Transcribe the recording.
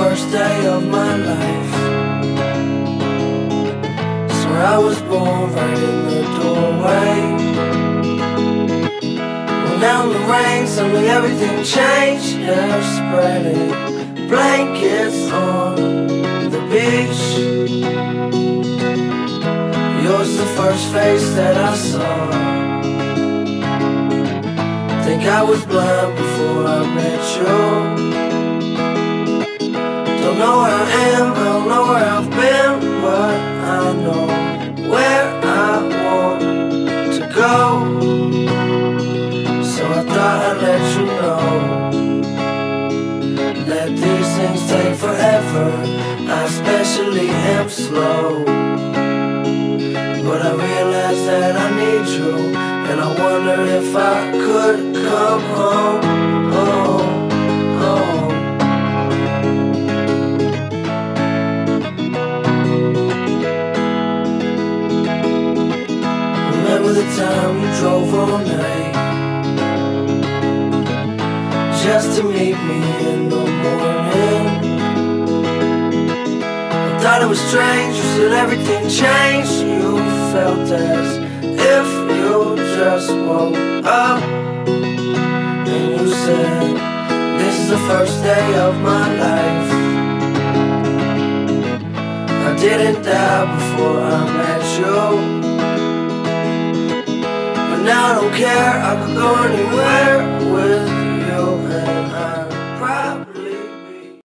first day of my life. Swear I was born right in the doorway. Well, now in the rain, suddenly everything changed. Hair spreading, blankets on the beach. Yours the first face that I saw. Think I was blind before I met you. I let you know that these things take forever. I especially am slow. But I realize that I need you, and I wonder if I could come home. home, home. Remember the time you drove all night just to meet me in the morning. I thought it was strange, you said everything changed. You felt as if you just woke up. And you said, This is the first day of my life. I didn't die before I met you. But now I don't care, I could go anywhere with